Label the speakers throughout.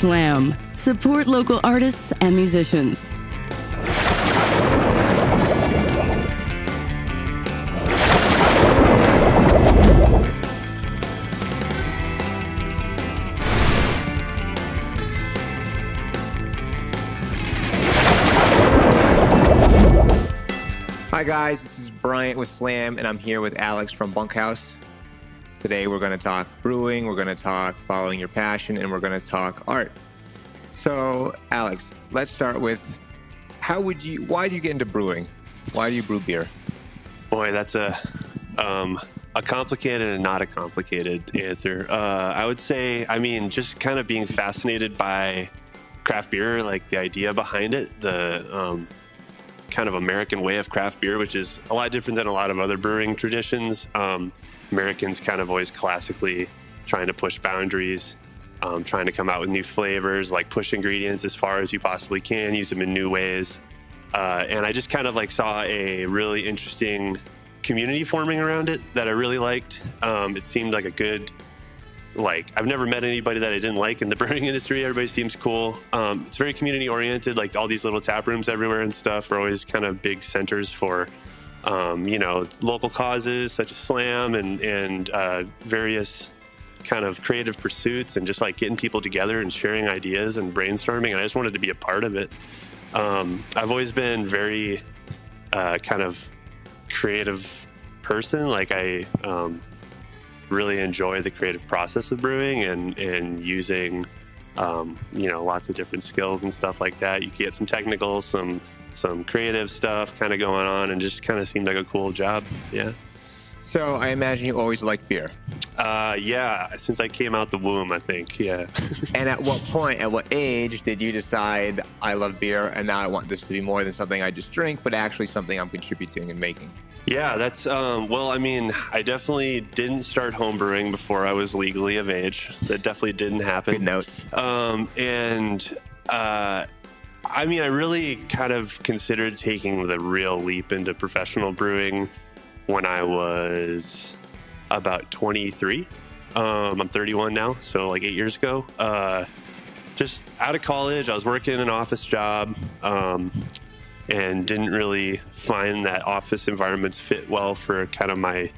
Speaker 1: Slam. Support local artists and musicians.
Speaker 2: Hi, guys. This is Bryant with Slam, and I'm here with Alex from Bunkhouse. Today, we're going to talk brewing, we're going to talk following your passion, and we're going to talk art. So, Alex, let's start with how would you, why do you get into brewing? Why do you brew beer?
Speaker 3: Boy, that's a um, a complicated and not a complicated answer. Uh, I would say, I mean, just kind of being fascinated by craft beer, like the idea behind it, the um, kind of American way of craft beer, which is a lot different than a lot of other brewing traditions. Um, Americans kind of always classically trying to push boundaries, um, trying to come out with new flavors, like push ingredients as far as you possibly can, use them in new ways. Uh, and I just kind of like saw a really interesting community forming around it that I really liked. Um, it seemed like a good, like I've never met anybody that I didn't like in the brewing industry. Everybody seems cool. Um, it's very community oriented. Like all these little tap rooms everywhere and stuff are always kind of big centers for, um, you know, local causes such as slam and and uh, various kind of creative pursuits and just like getting people together and sharing ideas and brainstorming. And I just wanted to be a part of it. Um, I've always been very uh, kind of creative person. Like I um, really enjoy the creative process of brewing and and using um, you know lots of different skills and stuff like that. You get some technical, some some creative stuff kind of going on, and just kind of seemed like a cool job. Yeah.
Speaker 2: So, I imagine you always liked beer.
Speaker 3: Uh, yeah, since I came out the womb, I think. Yeah.
Speaker 2: And at what point, at what age did you decide I love beer and now I want this to be more than something I just drink, but actually something I'm contributing and making?
Speaker 3: Yeah, that's um, well. I mean, I definitely didn't start homebrewing before I was legally of age. That definitely didn't happen.
Speaker 2: Good note.
Speaker 3: Um, and uh, I mean, I really kind of considered taking the real leap into professional brewing when I was about 23. Um, I'm 31 now, so like eight years ago. Uh, just out of college, I was working an office job. Um, and didn't really find that office environments fit well for kind of my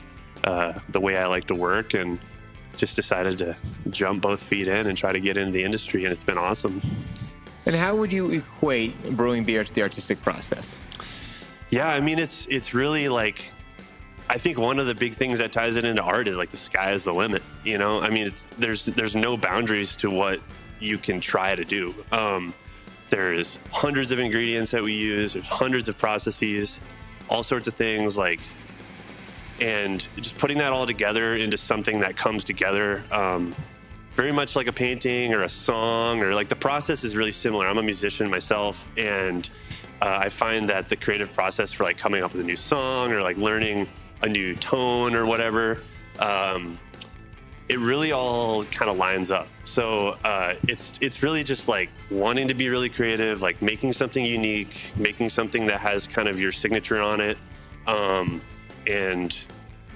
Speaker 3: uh, the way I like to work, and just decided to jump both feet in and try to get into the industry, and it's been awesome.
Speaker 2: And how would you equate brewing beer to the artistic process?
Speaker 3: Yeah, I mean it's it's really like I think one of the big things that ties it into art is like the sky is the limit. You know, I mean there's there's no boundaries to what you can try to do. Um, there's hundreds of ingredients that we use. There's hundreds of processes, all sorts of things like, and just putting that all together into something that comes together, um, very much like a painting or a song or like the process is really similar. I'm a musician myself, and uh, I find that the creative process for like coming up with a new song or like learning a new tone or whatever. Um, it really all kind of lines up. So uh, it's it's really just like wanting to be really creative, like making something unique, making something that has kind of your signature on it, um, and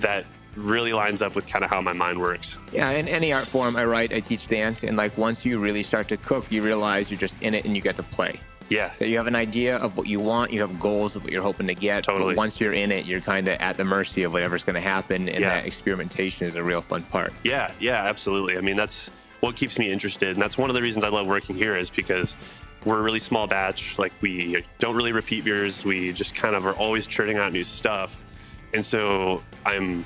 Speaker 3: that really lines up with kind of how my mind works.
Speaker 2: Yeah, in any art form, I write, I teach dance, and like once you really start to cook, you realize you're just in it and you get to play.
Speaker 3: Yeah.
Speaker 2: That you have an idea of what you want, you have goals of what you're hoping to get.
Speaker 3: Totally.
Speaker 2: But once you're in it, you're kind of at the mercy of whatever's going to happen, and
Speaker 3: Yeah.
Speaker 2: that experimentation is a real fun part.
Speaker 3: Yeah, yeah, absolutely. I mean, that's what keeps me interested, and that's one of the reasons I love working here is because we're a really small batch. Like we don't really repeat beers. We just kind of are always churning out new stuff, and so I'm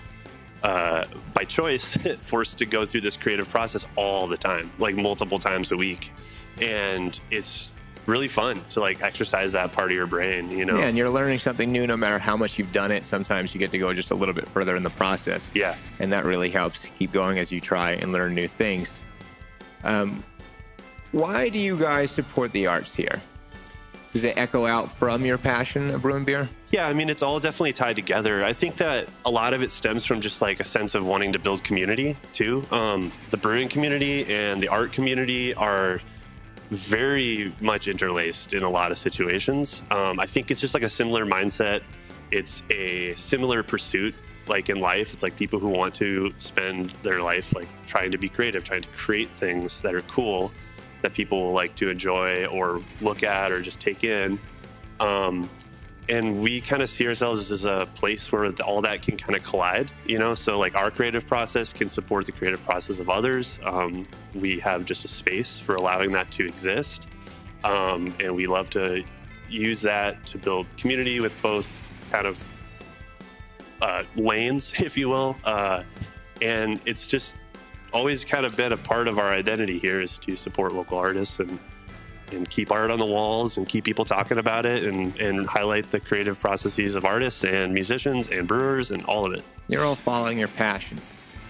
Speaker 3: uh, by choice forced to go through this creative process all the time, like multiple times a week, and it's really fun to like exercise that part of your brain. You know?
Speaker 2: Yeah, and you're learning something new no matter how much you've done it. Sometimes you get to go just a little bit further in the process.
Speaker 3: Yeah.
Speaker 2: And that really helps keep going as you try and learn new things. Um, why do you guys support the arts here? Does it echo out from your passion of brewing beer?
Speaker 3: Yeah, I mean, it's all definitely tied together. I think that a lot of it stems from just like a sense of wanting to build community too. Um, the brewing community and the art community are very much interlaced in a lot of situations. Um, I think it's just like a similar mindset. It's a similar pursuit, like in life. It's like people who want to spend their life like trying to be creative, trying to create things that are cool. That people like to enjoy or look at or just take in. Um, and we kind of see ourselves as a place where all that can kind of collide, you know. So like our creative process can support the creative process of others. Um, we have just a space for allowing that to exist, um, and we love to use that to build community with both kind of uh, lanes, if you will. Uh, and it's just always kind of been a part of our identity here is to support local artists and and keep art on the walls and keep people talking about it and, and highlight the creative processes of artists and musicians and brewers and all of it.
Speaker 2: You're all following your passion.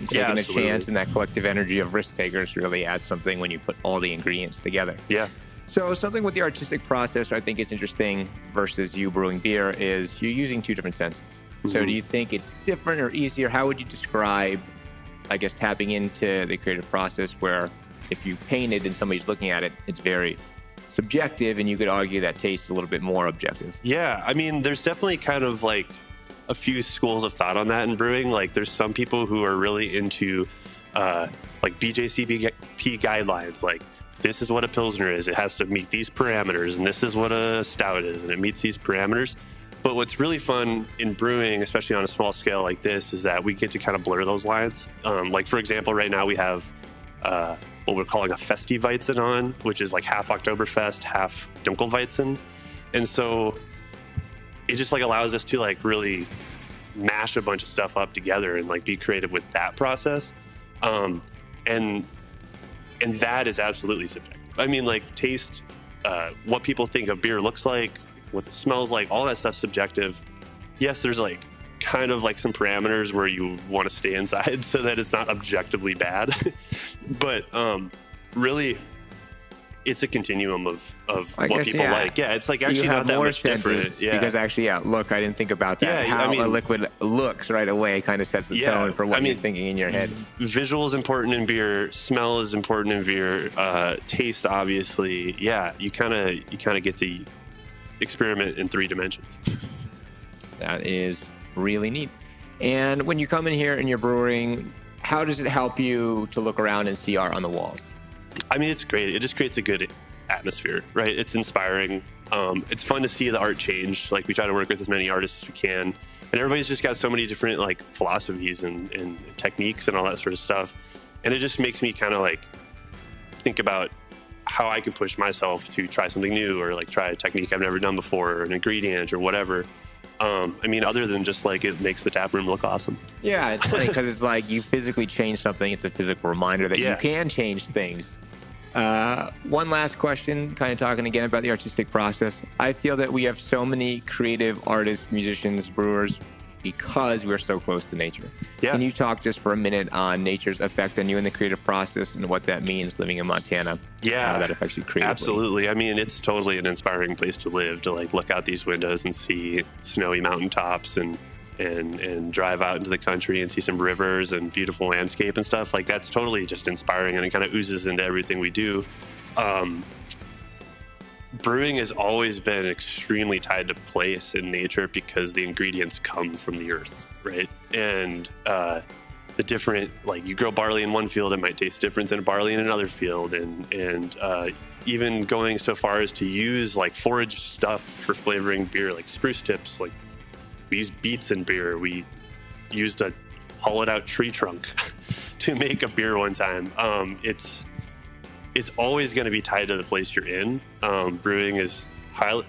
Speaker 2: Taking
Speaker 3: Yeah,
Speaker 2: a chance and that collective energy of risk takers really adds something when you put all the ingredients together.
Speaker 3: Yeah.
Speaker 2: So something with the artistic process I think is interesting versus you brewing beer is you're using two different senses. So
Speaker 3: Mhm.
Speaker 2: do you think it's different or easier? How would you describe, I guess, tapping into the creative process where if you paint it and somebody's looking at it, it's very subjective and you could argue that taste a little bit more objective.
Speaker 3: Yeah, I mean, there's definitely kind of like a few schools of thought on that in brewing. Like, there's some people who are really into uh, like BJCP guidelines. Like, this is what a pilsner is. It has to meet these parameters, and this is what a stout is, and it meets these parameters. But what's really fun in brewing, especially on a small scale like this, is that we get to kind of blur those lines. Um, like, for example, right now we have uh, what we're calling a Festiveizen on, which is like half Oktoberfest, half Dunkelweizen. And so it just like allows us to like really mash a bunch of stuff up together and like be creative with that process. Um, and and that is absolutely subjective. I mean, like taste, uh, what people think of beer looks like, what it smells like, all that stuff's subjective. Yes, there's like kind of like some parameters where you want to stay inside so that it's not objectively bad. but um, really, it's a continuum of, of
Speaker 2: I
Speaker 3: what
Speaker 2: guess,
Speaker 3: people
Speaker 2: yeah.
Speaker 3: like. Yeah, it's like actually not that much different. Yeah.
Speaker 2: because actually, yeah. Look, I didn't think about that.
Speaker 3: Yeah, I
Speaker 2: How a liquid looks right away kind of sets the
Speaker 3: Yeah,
Speaker 2: tone for what
Speaker 3: I mean-
Speaker 2: you're thinking in your head.
Speaker 3: visual is important in beer smell is important in beer uh, taste obviously yeah you kind of you kind of get to experiment in three dimensions.
Speaker 2: That is really neat. And when you come in here and you're brewing, how does it help you to look around and see art on the walls?
Speaker 3: i mean it's great. It just creates a good atmosphere right? It's inspiring. Um, it's fun to see the art change. Like we try to work with as many artists as we can. And everybody's just got so many different like philosophies and, and techniques and all that sort of stuff. And it just makes me kind of like think about how I can push myself to try something new or like try a technique I've never done before or an ingredient or whatever. Um, I mean, other than just like it makes the tap room look awesome.
Speaker 2: Yeah, it's funny because it's like you physically change something. It's a physical reminder that
Speaker 3: Yeah.
Speaker 2: you can change things. Uh, one last question, kind of talking again about the artistic process. I feel that we have so many creative artists, musicians, brewers because we're so close to nature.
Speaker 3: Yeah.
Speaker 2: Can you talk just for a minute on nature's effect on you in the creative process and what that means living in Montana?
Speaker 3: Yeah,
Speaker 2: How that affects you creatively.
Speaker 3: Absolutely. I mean, it's totally an inspiring place to live. To like look out these windows and see snowy mountaintops and and and drive out into the country and see some rivers and beautiful landscape and stuff. Like that's totally just inspiring, and it kind of oozes into everything we do. Um, brewing has always been extremely tied to place in nature because the ingredients come from the earth, right? And uh, the different, like you grow barley in one field, it might taste different than barley in another field, and and uh, even going so far as to use like forage stuff for flavoring beer, like spruce tips, like we use beets in beer. We used a hollowed out tree trunk to make a beer one time. Um, it's it's always going to be tied to the place you're in. Um, brewing is highly,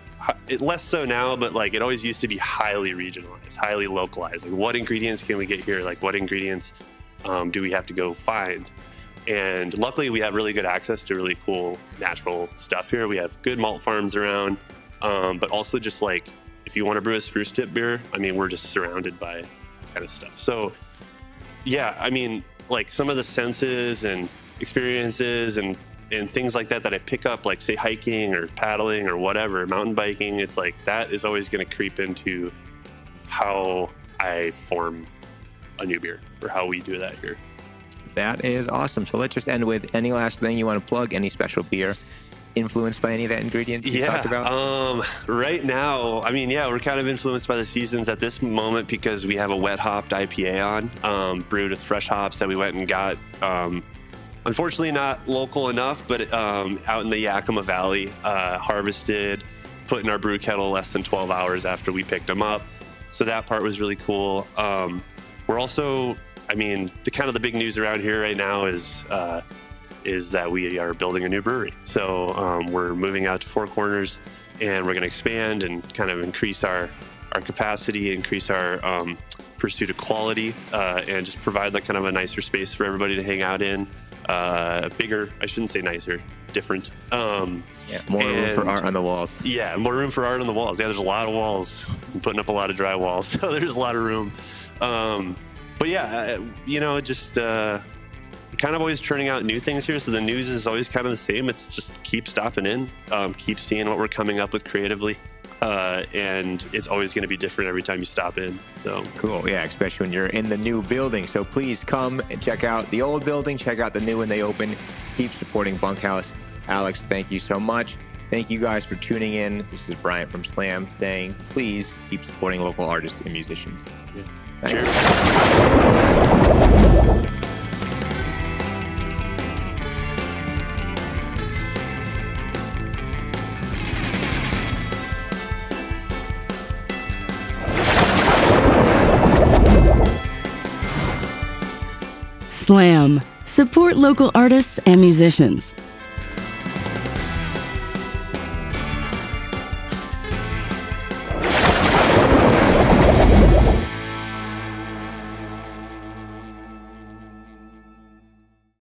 Speaker 3: less so now, but like it always used to be highly regionalized, highly localized. Like what ingredients can we get here? Like what ingredients um, do we have to go find? And luckily, we have really good access to really cool natural stuff here. We have good malt farms around, um, but also just like if you want to brew a spruce tip beer, I mean, we're just surrounded by kind of stuff. So yeah, I mean, like some of the senses and experiences and and things like that that I pick up, like say hiking or paddling or whatever, mountain biking. It's like that is always going to creep into how I form a new beer or how we do that here.
Speaker 2: That is awesome. So let's just end with any last thing you want to plug, any special beer influenced by any of that ingredients you
Speaker 3: yeah,
Speaker 2: talked about?
Speaker 3: Um, right now, I mean, yeah, we're kind of influenced by the seasons at this moment because we have a wet hopped IPA on, um, brewed with fresh hops that we went and got um, unfortunately not local enough, but um, out in the Yakima Valley, uh, harvested, put in our brew kettle less than 12 hours after we picked them up. So that part was really cool. Um, we're also, I mean, the kind of the big news around here right now is uh, is that we are building a new brewery. So um, we're moving out to Four Corners, and we're going to expand and kind of increase our our capacity, increase our um, pursuit of quality, uh, and just provide like kind of a nicer space for everybody to hang out in. Uh, bigger, I shouldn't say nicer, different. Um,
Speaker 2: Yeah, more room for art on the walls.
Speaker 3: yeah, more room for art on the walls. Yeah, there's a lot of walls. I'm putting up a lot of dry walls, so there's a lot of room. Um, but yeah, you know, just uh, kind of always churning out new things here. So the news is always kind of the same. It's just keep stopping in, um, keep seeing what we're coming up with creatively, uh, and it's always going to be different every time you stop in. So
Speaker 2: Cool, yeah, especially when you're in the new building. So please come and check out the old building, check out the new when they open. Keep supporting Bunkhouse. Alex, thank you so much. Thank you guys for tuning in. This is Bryant from Slam saying, please keep supporting local artists and musicians. Thanks.
Speaker 3: Cheers.
Speaker 1: Slam. Support local artists and musicians.